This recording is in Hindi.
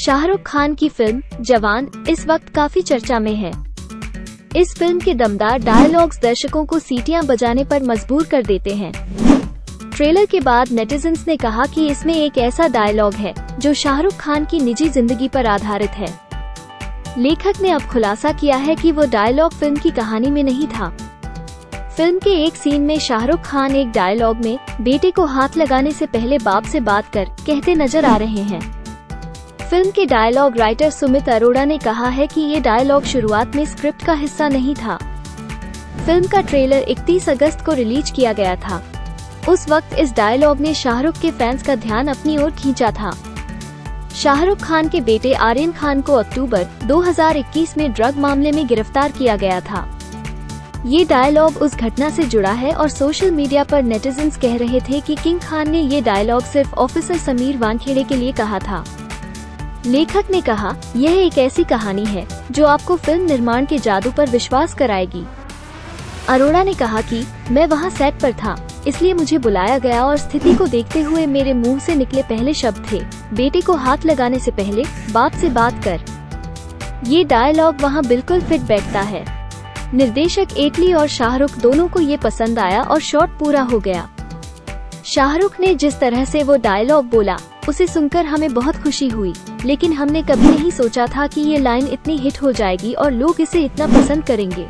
शाहरुख खान की फ़िल्म, जवान, इस वक्त काफ़ी चर्चा में है। इस फ़िल्म के दमदार डायलॉग्स दर्शकों को सीटियाँ बजाने पर मजबूर कर देते हैं। ट्रेलर के बाद नेटिजन्स ने कहा कि इसमें एक ऐसा डायलॉग है, जो शाहरुख खान की निजी ज़िंदगी पर आधारित है। लेखक ने अब खुलासा किया है कि वो डायलॉग फ़िल्म की कहानी में नहीं था। फ़िल्म के एक सीन में शाहरुख खान एक डायलॉग में, बेटे को हाथ लगाने से पहले बाप से बात कर, कहते नज़र आ रहे हैं। फ़िल्म के डायलॉग राइटर सुमित अरोड़ा ने कहा है कि ये डायलॉग शुरुआत में स्क्रिप्ट का हिस्सा नहीं था। फ़िल्म का ट्रेलर 31 अगस्त को रिलीज़ किया गया था। उस वक्त इस डायलॉग ने शाहरुख के फैंस का ध्यान अपनी ओर खींचा था। शाहरुख खान के बेटे आर्यन खान को अक्टूबर 2021 में ड्रग मामले में गिरफ़्तार किया गया था। ये डायलॉग उस घटना से जुड़ा है और सोशल मीडिया पर नेटिजन्स कह रहे थे कि किंग खान ने ये डायलॉग सिर्फ़ ऑफिसर समीर वानखेड़े के लिए कहा था। लेखक ने कहा, यह एक ऐसी कहानी है, जो आपको फ़िल्म निर्माण के जादू पर विश्वास कराएगी। अरोड़ा ने कहा कि, मैं वहाँ सेट पर था, इसलिए मुझे बुलाया गया और स्थिति को देखते हुए मेरे मुँह से निकले पहले शब्द थे, बेटे को हाथ लगाने से पहले, बाप से बात कर। ये डायलॉग वहाँ बिल्कुल फिट बैठता है। निर्देशक एटली और शाहरुख दोनों को ये पसंद आया और शॉट पूरा हो गया। शाहरुख ने जिस तरह से वो डायलॉग बोला, उसे सुनकर हमें बहुत खुशी हुई। लेकिन हमने कभी नहीं सोचा था कि ये लाइन इतनी हिट हो जाएगी और लोग इसे इतना पसंद करेंगे।